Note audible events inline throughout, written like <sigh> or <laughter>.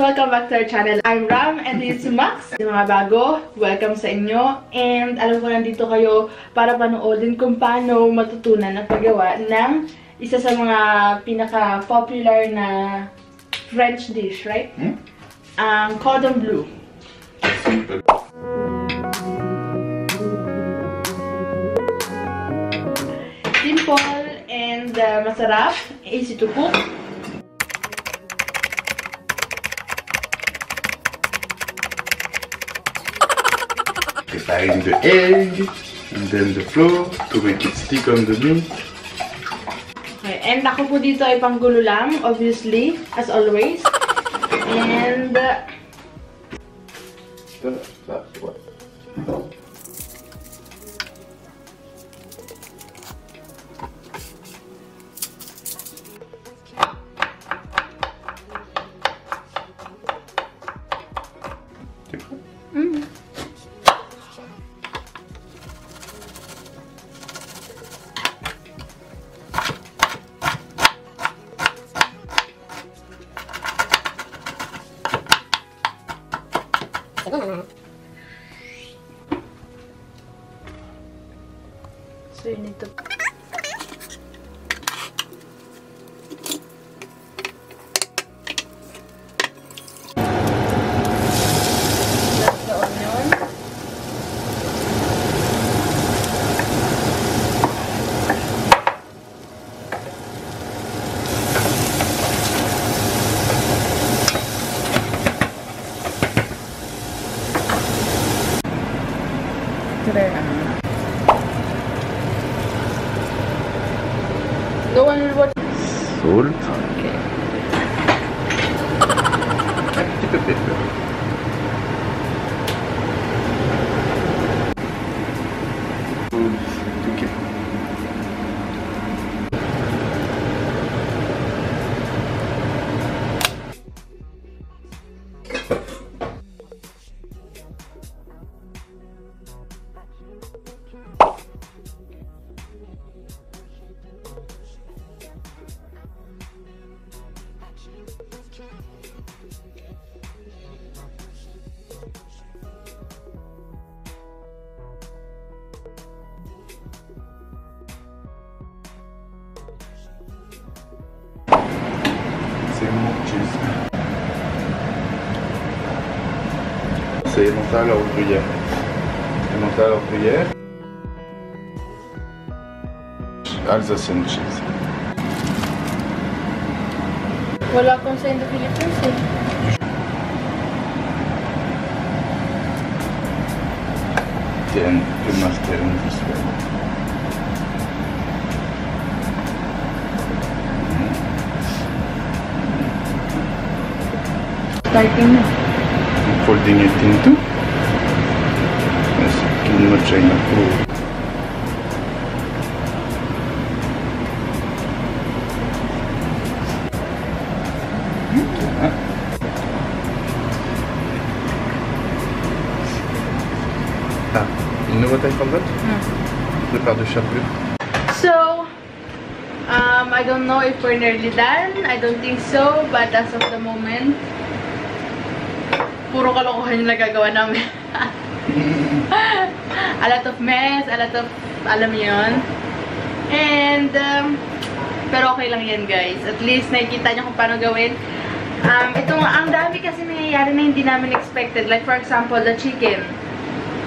Welcome back to our channel. I'm Ram and this is Max. Sa mga bago, welcome sa inyo. And alam ko nandito kayo para panoodin kung paano matutunan ang paggawa ng isa sa mga pinaka-popular na French dish, right? Hmm? Ang cordon bleu. Simple. Simple and uh, masarap. Easy to cook. Preparing the egg and then the flour to make it stick on the meat. Okay, and ako po dito ay panggulo lang, obviously, as always. And, uh, c'est monter à la ouvrière. monter Vou la ouvrière. Alsacienne cheese. Voilà le conseil de Philippe c'est... Den Gymnasteren Fußball. Starting now. Folding it. Yes, can you try na Ah, you know what I forgot? The part de chapelure. So, um, I don't know if we're nearly done. I don't think so. But as of the moment, puro kalokohan yung nagagawa namin. <laughs> a lot of mess, a lot of, alam yun. And, um, pero okay lang yan guys. At least nakikita niyo kung paano gawin. Um, itong, ang dami kasi nangyayari na hindi namin expected. Like for example, the chicken.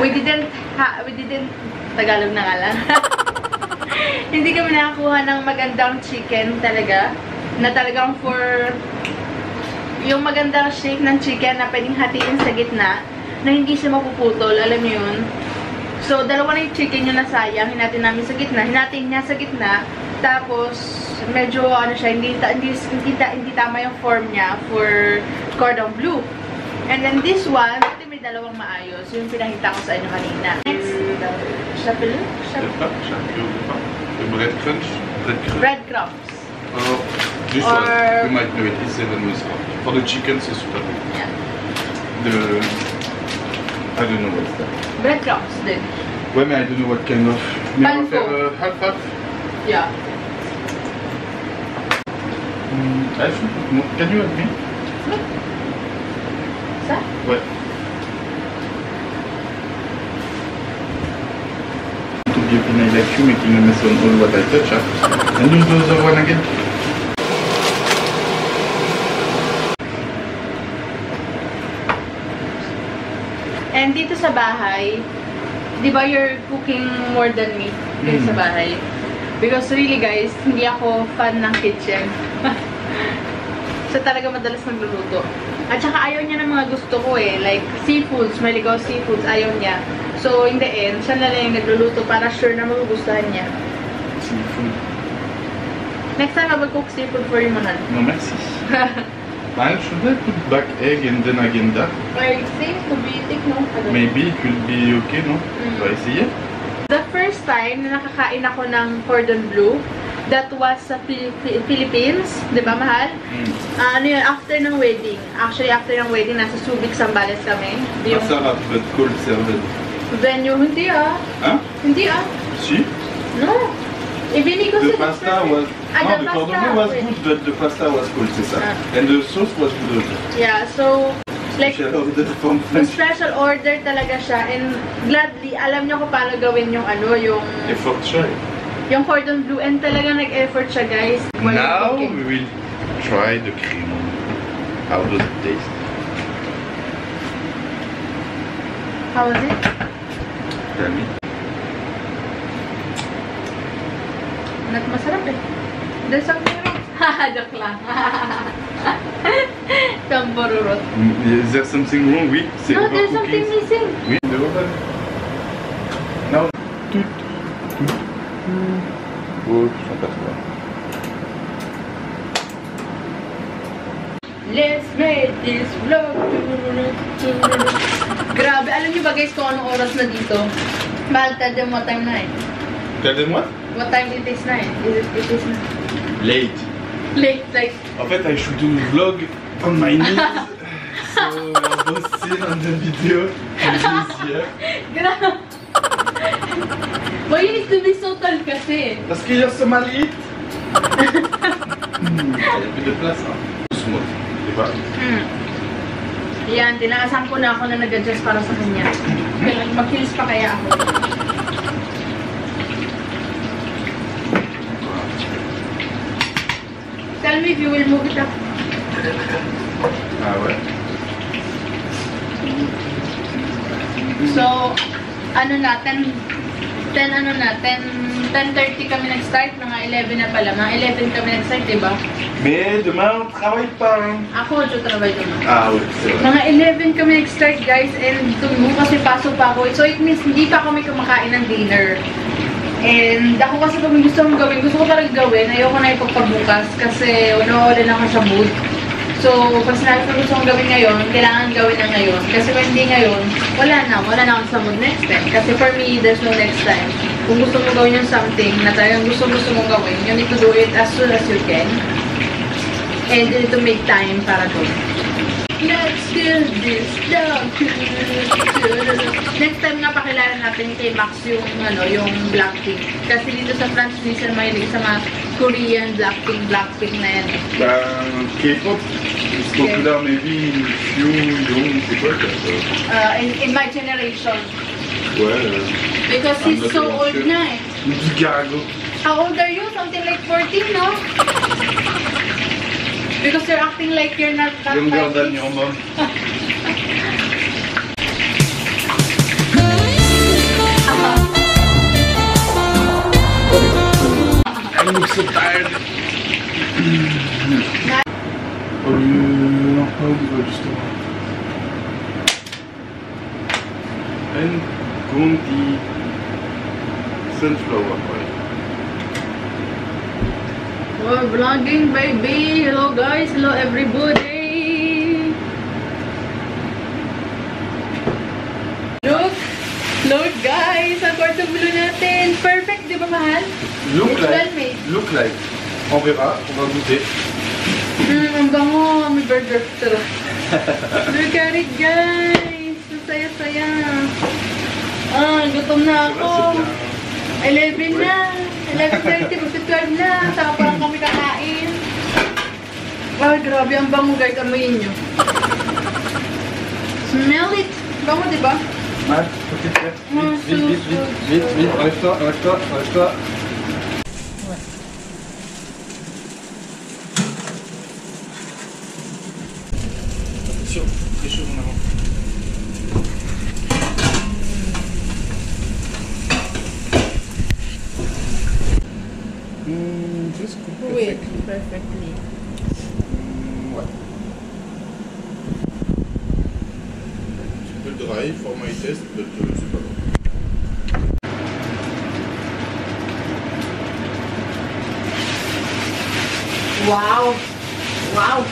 We didn't, ha, we didn't, Tagalog na nga lang. <laughs> hindi kami nakakuha ng magandang chicken talaga. Na talagang for yung magandang shape ng chicken na pwedeng hatiin sa gitna na hindi siya mapuputol. Alam mo yun? So, dalawa na yung chicken yung nasayang. Hinatin namin sa gitna. Hinatin niya sa gitna. Tapos, medyo ano siya, hindi, hindi, hindi, hindi tama yung form niya for cordon bleu. And then this one, ito may dalawang maayos. Yung pinakita ko sa inyo kanina. Next, chapelou? Le Chap- pas, chapelure, le pas. Le bread crunch, bread crunch. breadcrumbs. Oh, this Or- one, you might know it, it's seven with For the chicken, c'est super bon. Yeah. The, I don't know what's that. Breadcrumbs din. Ouais, mais I don't know what kind of. Mais on va Panko. faire euh, half half. Yeah. Mm, I no, can you help me? Ça? Ouais. To be pinay like you making a mess on all what I touch. ah. And use the other one again. Dito sa bahay, di ba you're cooking more than me dito Mm. sa bahay? Because really guys, hindi ako fan ng kitchen. <laughs> so talaga madalas nagluluto. At saka ayaw niya ng mga gusto ko eh. Like seafoods, maligaw seafoods, ayaw niya. So in the end, siya na lang yung nagluluto para sure na magugustuhan niya. Seafood. Next time I will cook seafood for you, Mahal. No, merci. <laughs> Man, should I put back egg and then again that? Like, seems to be thick, no? Maybe it will be okay, no? Mm. Do I see it? The first time na nakakain ako ng cordon bleu, that was sa Phi- Phi- Philippines, di ba, mahal? Mm. Ah, ano yun, after ng wedding. Actually, after ng wedding, nasa Subic, Zambales kami. Yung Masarap, but cold served. venue, hindi ah. Huh? Hindi ah. Si? No. Ibini ko The pasta was... Ah, no, the the pasta, cordon bleu was wait. good, but the pasta was cold, c'est ça. Ah. And the sauce was good also. Yeah, so, like, Special order from yung French. special order talaga siya. And gladly, alam niyo kung paano gawin yung ano, yung, Effort try. yung cordon bleu. And talaga nag-effort siya, guys. while Now we will try the cream. How does it taste? How was it? Tell me. Nat masarap eh. There's something wrong. Haha, joke lang. <laughs> Tamborurot. Mm, Is there something wrong? Oui, c'est No, there's something overcooking. missing. Oui, the oven. Now. Tout, tout. Oh, 180. Let's make this vlog. Grabe, alam niyo ba guys kung anong oras na dito? Mahal, tell them what time na eh. Tell them what? What time it is na eh. Is it, it is na. Late. Late, like, En fait, I should do a vlog on my <laughs> knees. so, I don't see on the video. Grabe. Why you need to be so tall kasi? Parce qu'il y a Somalie. Hmm, Il y a plus de place. Hein. Smooth. Tu vois? Hmm. Yan, tinaasan ko na ako na nag-adjust para sa kanya. Kailan mag-heels pa kaya ako. Tell me if you will move it up. Ah ouais. So, ano na, 10, 10 ano na, 10, 10.30 kami nag-start, mga 11 na pala, mga 11 kami nag-start? Mais demain, on travaille pas. Hein. Ako, jo trabaho naman. Ah oui, c'est vrai. Mga 11 kami nag-start guys and tumo kasi pasok pa ako. So it means hindi pa kami kumakain ng dinner. And ako kasi kung gusto kong gawin, gusto ko talaga gawin, ayoko na ipagpabukas kasi nawawala na ako sa mood. So, pag sinabi ko gusto kong gawin ngayon, kailangan gawin na ngayon. Kasi kung hindi ngayon, wala na, wala na akong sa mood next time. Kasi for me, there's no next time. Kung gusto mo gawin yung something na talagang gusto-gusto mong gawin, you need to do it as soon as you can. And you need to make time para doon. Let's do this down. Next time nga pakilala natin kay Max yung ano, yung Blackpink. Kasi dito sa France minsan mahilig sa mga Korean Blackpink, Blackpink na yan. Bah, K-pop, it's popular maybe in few young people. Uh, in, in my generation. Euh, Because I'm he's not so old sure. na eh. Du Garago. How old are you? Something like 14, no? Because you're acting like you're not that Yung girl niyo, ma'am. I'm so tired. Are you not hungry or just I'm going to sunflower oil. We're vlogging, baby. Hello, guys. Hello, everybody. Look. Look, guys. Ang kwarto blue natin. Perfect, di ba, mahal? Look It's like... well. Look like. On verra, on va goûter. Mm, ang bango. May burger. Tara. Look at it, guys. Saya-saya. Ah, gutom na ako. vrai, c'est bien. 11 na. 11.30, mag-12 na. Saka pa lang kami kakain. Ay, grabe. Ang bango guys. Amoyin nyo. Smell it. Bango, diba? Mas, vite, vite, vite, vite, vite, just cook perfectly. Wait, perfectly. What? It's a dry for my test, but it's not. Wow. Wow.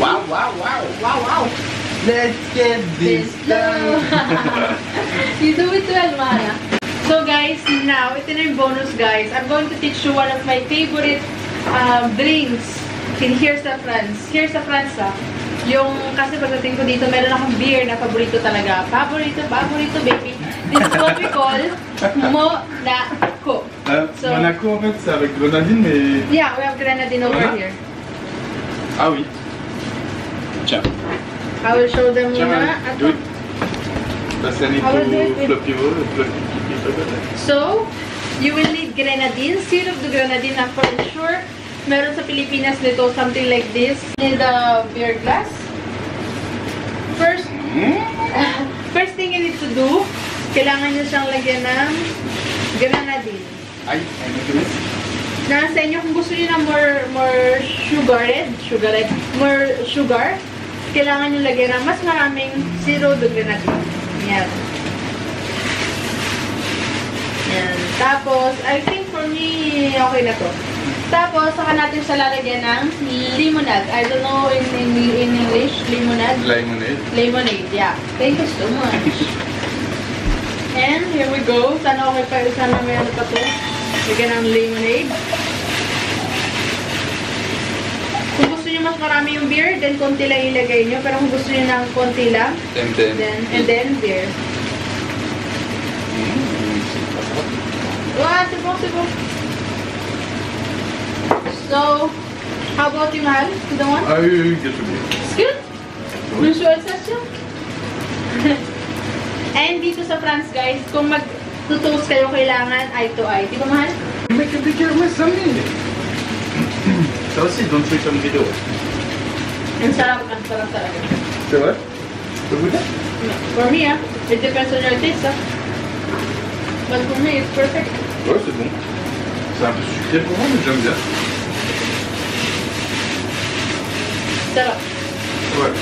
Wow, wow, wow. Wow, wow. Let's get this, done. <laughs> you do it too, hermana. So guys, now, ito na yung bonus guys. I'm going to teach you one of my favorite um, drinks in Here sa France. Here sa France ah. Yung, kasi pagdating ko dito, meron akong beer na paborito talaga. Paborito, paborito, baby. This is what we call Monaco. Euh, So- Monaco, en fait, c'est avec grenadine, mais. Yeah, we have grenadine over Voilà. here. Ah oui. Tiens. I will show them Tiens, muna. Marie, Ato. do it. That's an I will So, you will need grenadine. Syrup de grenadine na for sure. Meron sa Pilipinas nito something like this. In the beer glass. First, <laughs> first thing you need to do, kailangan nyo siyang lagyan ng grenadine. Aïe, I make a mess. Nasa inyo kung gusto niyo na more, more sugared, sugared, more sugar, kailangan nyo lagyan ng mas maraming zero de grenadine. Yan. Yan. Tapos, I think for me, okay na to. Tapos, saka natin siya lalagyan ng limonade. I don't know in, in, in English, limonade. Lemonade. Lemonade, yeah. Thank you so much. <laughs> And here we go. Sana okay pa, sana may ano pa to. Lagyan ng lemonade. Kung gusto niyo mas marami yung beer, then konti lang ilagay niyo. Pero kung gusto niyo ng konti lang, And then. then, and then beer. Wow, c'est bon, c'est bon. So, how about you, Mahal? You don't want? Ah oui, oui, oui, get to be. It's good? Yung sensation? And dito sa France, guys, kung mag-toast kayo, kailangan eye to eye. Di ba, Mahal? Make a bigger mess, Sammy. Ça aussi, don't tweet on vidéo. Ang sarap, ang sarap talaga. C'est vrai Tu veux For me, ah, it depends on your taste, ah. But for me, it's perfect. Ouais, c'est bon. C'est un peu sucré pour moi, mais j'aime bien. Ça va Ouais.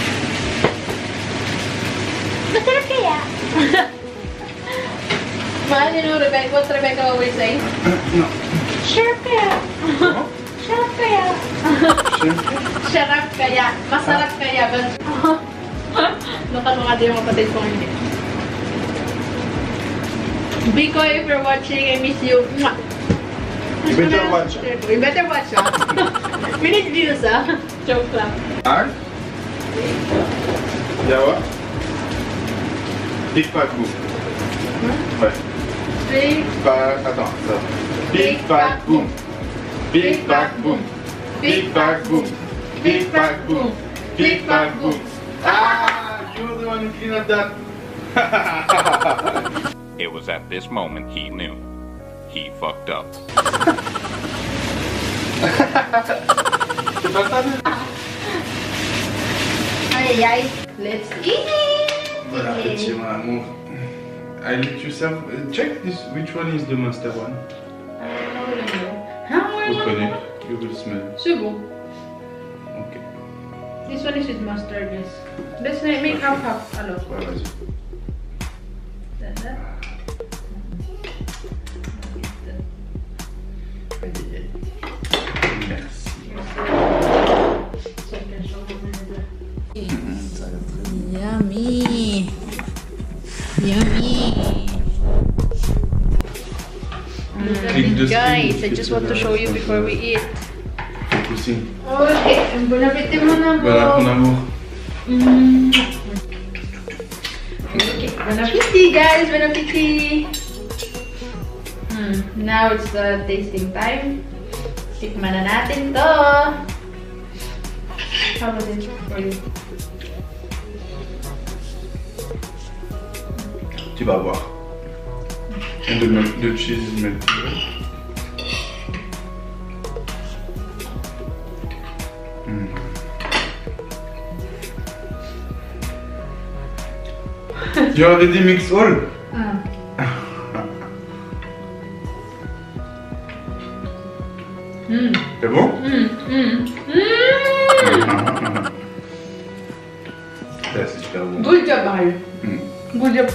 Mine and Rebecca, what's Rebecca always say? No. Sharpaya. Sharpaya. Sharpaya. Masarap kaya. Nakano nga din yung kapatid kong. Biko, if you're watching, I miss you. You better watch. You better watch. <laughs> We need views, ah. Joke lang. Ah Yawa Big Pack Boom. Ouais. Big, Pas... Attends, ça. Big Pack Boom. Big Pack Boom. Big Pack Boom. Big Pack Boom. Big Pack Boom. Ah! You're the one who cleaned up that. <laughs> It was at this moment he knew. He fucked up. C'est pas ça, mais- Aïe, aïe. Let's eat Bon appétit, mon amour. I let you serve. uh, Check this. Which one is the master one? Open it. You will smell. Sugo. Ok. This one is with mustard, yes. Let's make half half. Alors. Ouais, vas-y. I just want to show you before we eat. Okay, bon appétit mon amour. Voilà, mon amour. Mm. Okay, bon appétit guys, bon appétit. Hmm, now it's the tasting time. Tikman na natin to. How was it for you? vas voir. Le cheese is you already mix all? Mm. Mm. C'est bon? Mm. Ça, c'est super bon. Good job, Mahal. Mm. Good job.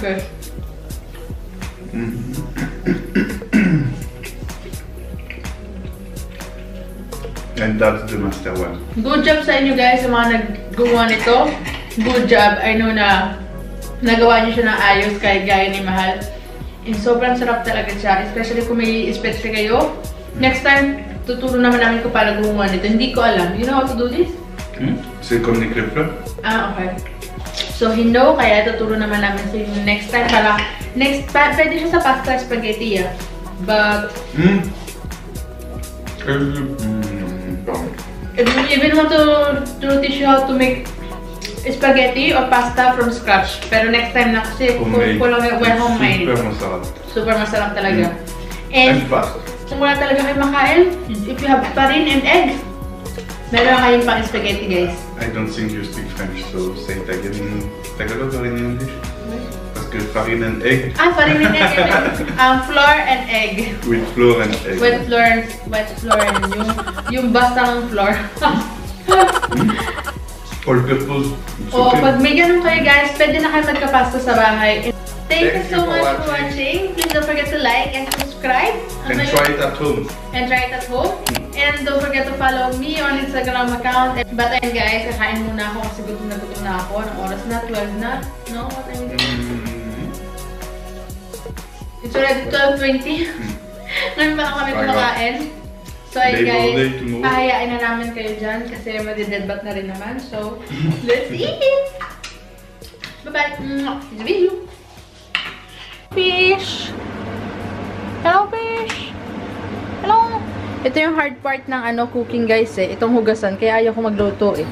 And that's the master one. Good job sa inyo guys sa mga naggawa nito. Good job. I know na nagawa niyo siya ng ayos kahit gaya ni Mahal. And sobrang sarap talaga siya. Especially kung may especially kayo. Next time, tuturo naman namin kung paano gumawa nito. Hindi ko alam. You know how to do this? Mm. Les crêpes là. Ah, okay. So, he know, kaya tuturo naman namin sa inyo next time. Para, next, pa, pwede siya sa pasta spaghetti, ah. But, Mm. Euh, mm, pardon. if you even want to, to teach you how to make spaghetti or pasta from scratch. Pero next time na kasi, Homemade. ko lang well homemade. Super masarap. Super masarap talaga. And And, fast. kung wala talaga kayo makain, if you have farin and egg, meron kayong pang spaghetti, guys. I don't think you speak French, so say in Tagalog or in English. Parce que farine and egg Ah, farin and egg. um, flour and egg. with flour and egg. Wet floor, wet floor, and yung, yung basang floor. All <laughs> purpose. it's o, okay. pag may ganun kayo guys, pwede na kayo magkapasta sa bahay. Thank, you Thank so you for much for watching. watching. Please don't forget to like and subscribe. And Ano try it at home. And try it at home. And don't forget to follow me on Instagram account. But ayun guys, kakain muna ako kasi gutom na gutom na ako. Anong oras na? 12 na? No? What time is it? Mm. It's already 12.20. <laughs> Ngayon pa lang kami kumakain. So ayun guys, pahayain na namin kayo dyan kasi madideadbat na rin naman. So, let's <laughs> eat it! Bye-bye! The video! Fish! Hello, fish! Hello! Ito yung hard part ng ano cooking guys eh. Itong hugasan. Kaya ayaw ko magluto eh.